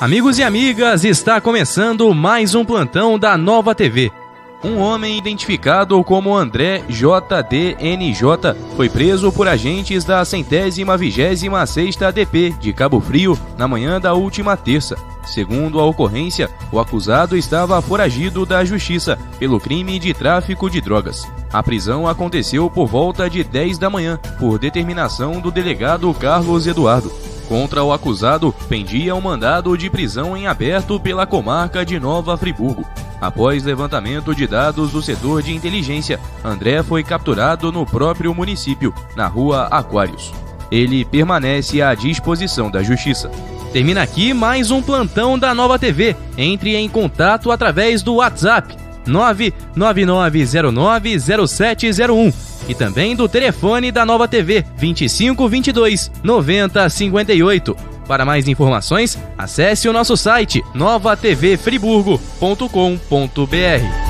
Amigos e amigas, está começando mais um plantão da Nova TV. Um homem identificado como André JDNJ foi preso por agentes da centésima vigésima sexta DP de Cabo Frio na manhã da última terça. Segundo a ocorrência, o acusado estava foragido da justiça pelo crime de tráfico de drogas. A prisão aconteceu por volta de 10 da manhã, por determinação do delegado Carlos Eduardo. Contra o acusado pendia um mandado de prisão em aberto pela comarca de Nova Friburgo. Após levantamento de dados do setor de inteligência, André foi capturado no próprio município, na rua Aquários. Ele permanece à disposição da Justiça. Termina aqui mais um plantão da Nova TV. Entre em contato através do WhatsApp 999090701 e também do telefone da Nova TV 2522 9058. Para mais informações, acesse o nosso site novatvfriburgo.com.br.